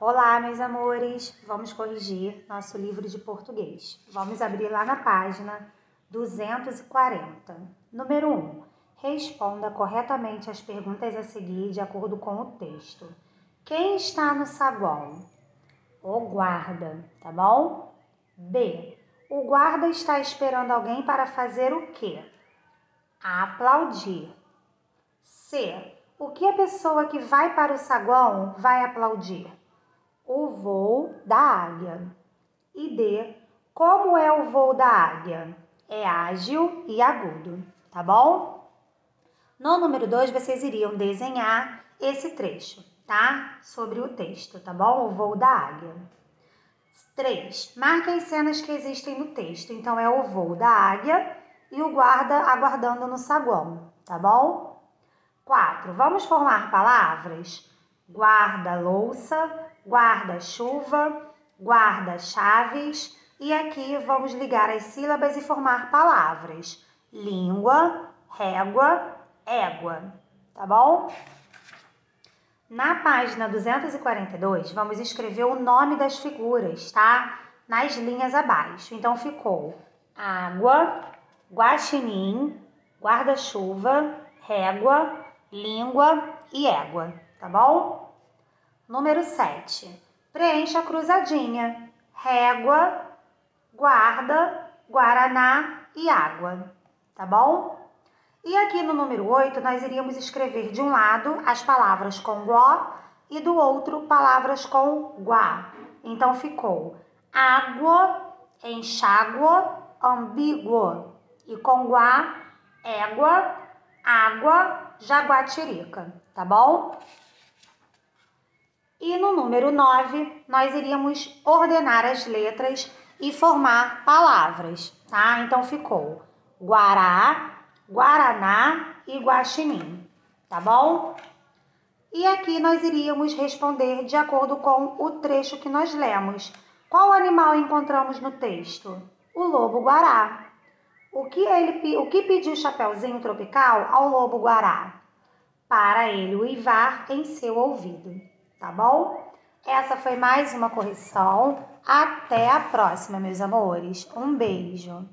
Olá, meus amores! Vamos corrigir nosso livro de português. Vamos abrir lá na página 240. Número 1. Responda corretamente as perguntas a seguir de acordo com o texto. Quem está no saguão? O guarda, tá bom? B. O guarda está esperando alguém para fazer o quê? Aplaudir. C. O que a pessoa que vai para o saguão vai aplaudir? O voo da águia. E D. Como é o voo da águia? É ágil e agudo, tá bom? No número 2, vocês iriam desenhar esse trecho, tá? Sobre o texto, tá bom? O voo da águia. 3. Marque as cenas que existem no texto. Então, é o voo da águia e o guarda aguardando no saguão, tá bom? 4. Vamos formar palavras? Guarda-louça, guarda-chuva, guarda-chaves. E aqui vamos ligar as sílabas e formar palavras. Língua, régua, égua. Tá bom? Na página 242, vamos escrever o nome das figuras, tá? Nas linhas abaixo. Então, ficou água, guaxinim, guarda-chuva, régua, língua e égua, tá bom? Número 7. Preencha a cruzadinha. Régua, guarda, guaraná e água, tá bom? E aqui no número 8, nós iríamos escrever de um lado as palavras com guó e do outro palavras com guá. Então ficou água, enxágua, ambíguo. E com guá, égua, água, jaguatirica, tá bom? E no número 9, nós iríamos ordenar as letras e formar palavras, tá? Então ficou Guará, Guaraná e Guaxinim, tá bom? E aqui nós iríamos responder de acordo com o trecho que nós lemos. Qual animal encontramos no texto? O lobo guará. O que, ele, o que pediu o Chapeuzinho Tropical ao lobo guará? Para ele uivar em seu ouvido, tá bom? Essa foi mais uma correção. Até a próxima, meus amores. Um beijo.